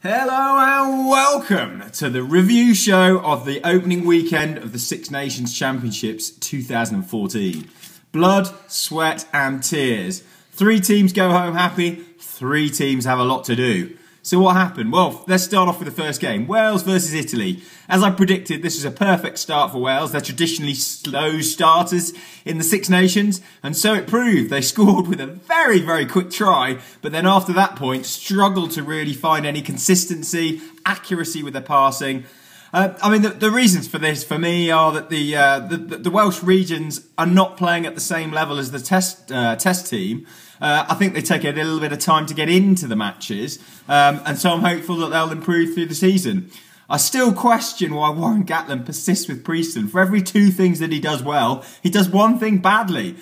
Hello and welcome to the review show of the opening weekend of the Six Nations Championships 2014. Blood, sweat, and tears. Three teams go home happy, three teams have a lot to do. So what happened? Well, let's start off with the first game. Wales versus Italy. As I predicted, this was a perfect start for Wales. They're traditionally slow starters in the Six Nations, and so it proved. They scored with a very, very quick try, but then after that point, struggled to really find any consistency, accuracy with their passing. Uh, I mean, the, the, reasons for this, for me, are that the, uh, the, the Welsh regions are not playing at the same level as the Test uh, Test team. Uh, I think they take a little bit of time to get into the matches, um, and so I'm hopeful that they'll improve through the season. I still question why Warren Gatland persists with Priestland. For every two things that he does well, he does one thing badly.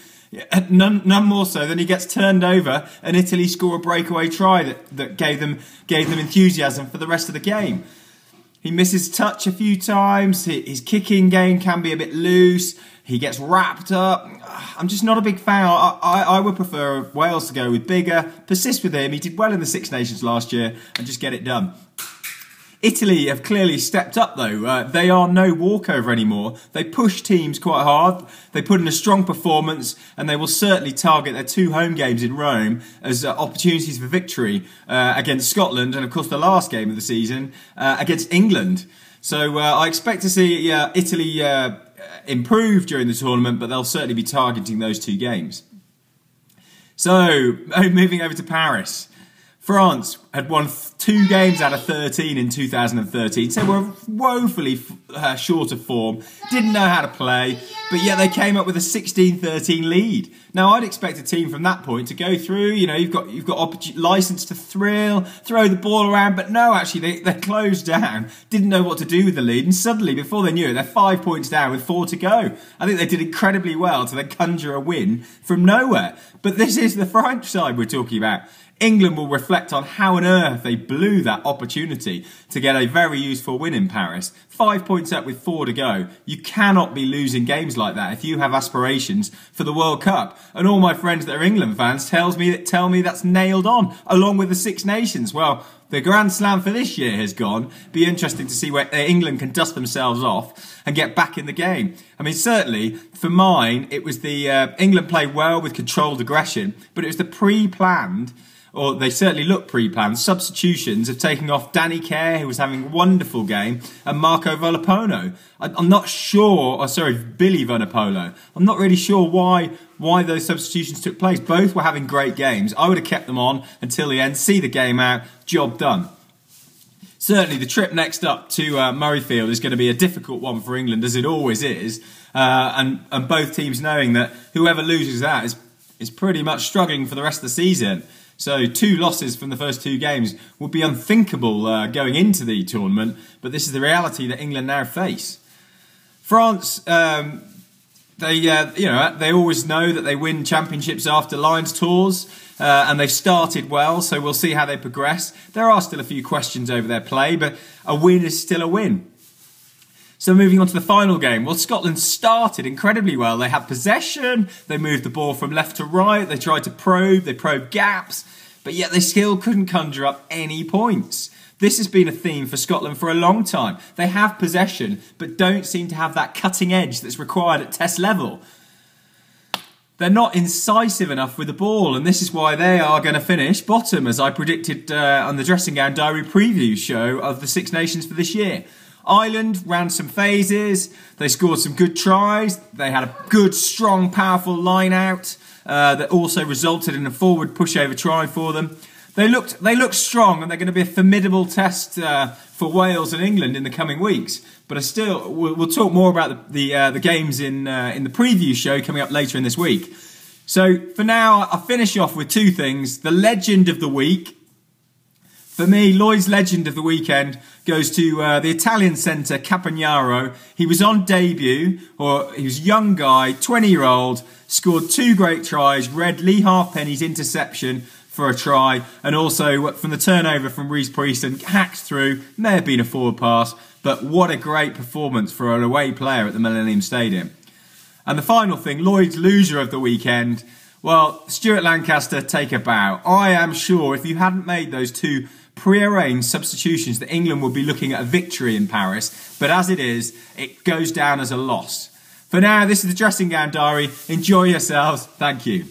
None, none more so than he gets turned over and Italy score a breakaway try that, that gave them gave them enthusiasm for the rest of the game. He misses touch a few times. His kicking game can be a bit loose. He gets wrapped up. Ah, I'm just not a big fan. I, I, I, would prefer Wales to go with Biggar, persist with him. He did well in the Six Nations last year and just get it done. Italy have clearly stepped up though. Uh, they are no walkover anymore. They push teams quite hard. They put in a strong performance and they will certainly target their two home games in Rome as uh, opportunities for victory uh, against Scotland and of course the last game of the season uh, against England. So uh, I expect to see uh, Italy improve during the tournament, but they'll certainly be targeting those two games. So, moving over to Paris. France had won two games out of 13 in 2013, so were woefully uh, short of form, didn't know how to play, but yet they came up with a 16-13 lead. Now I'd expect a team from that point to go through, you know, you've got you've got license to thrill, throw the ball around, but no, actually they, they closed down, didn't know what to do with the lead, and suddenly, before they knew it, they're five points down with four to go. I think they did incredibly well to then conjure a win from nowhere. But this is the French side we're talking about. England will reflect on how on earth they blew that opportunity to get a very useful win in Paris. Five points up with four to go. You cannot be losing games like that if you have aspirations for the World Cup. And all my friends that are England fans tells me that tell me that's nailed on, along with the Six Nations. Well, the Grand Slam for this year has gone. Be interesting to see where uh, England can dust themselves off and get back in the game. I mean, certainly for mine, it was the uh, England played well with controlled aggression, but it was the pre-planned or they certainly look pre-planned, substitutions of taking off Danny Care, who was having a wonderful game, and Marco Vunipola. I'm not sure, or sorry, Billy Vunipola. I'm not really sure why why those substitutions took place. Both were having great games. I would have kept them on until the end, see the game out, job done. Certainly, the trip next up to uh, Murrayfield is going to be a difficult one for England, as it always is. Uh, and, and both teams knowing that whoever loses that is, is pretty much struggling for the rest of the season. So two losses from the first two games would be unthinkable uh, going into the tournament, but this is the reality that England now face. France, um, they uh, you know they always know that they win championships after Lions tours, uh, and they've started well. So we'll see how they progress. There are still a few questions over their play, but a win is still a win. So moving on to the final game. Well, Scotland started incredibly well. They had possession, they moved the ball from left to right, they tried to probe, they probed gaps, but yet they still couldn't conjure up any points. This has been a theme for Scotland for a long time. They have possession, but don't seem to have that cutting edge that's required at test level. They're not incisive enough with the ball, and this is why they are going to finish bottom, as I predicted uh, on the Dressing Gown Diary preview show of the Six Nations for this year. Ireland ran some phases. They scored some good tries. They had a good, strong, powerful line out uh, that also resulted in a forward pushover try for them. They looked they looked strong, and they're going to be a formidable test uh, for Wales and England in the coming weeks. But I still we'll, we'll talk more about the the, uh, the games in uh, in the preview show coming up later in this week. So for now, I'll finish off with two things: the legend of the week for me, Lloyd's legend of the weekend goes to uh, the Italian centre Campagnaro. He was on debut, or he was a young guy, 20 year old, scored two great tries, read Leigh Halfpenny's interception for a try, and also from the turnover from Rhys Priestland, hacked through, may have been a forward pass, but what a great performance for an away player at the Millennium Stadium. And the final thing, Lloyd's loser of the weekend. Well, Stuart Lancaster, take a bow. I am sure if you hadn't made those two prearranged substitutions that England would be looking at a victory in Paris, but as it is, it goes down as a loss. For now, this is the dressing gown diary. Enjoy yourselves. Thank you.